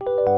you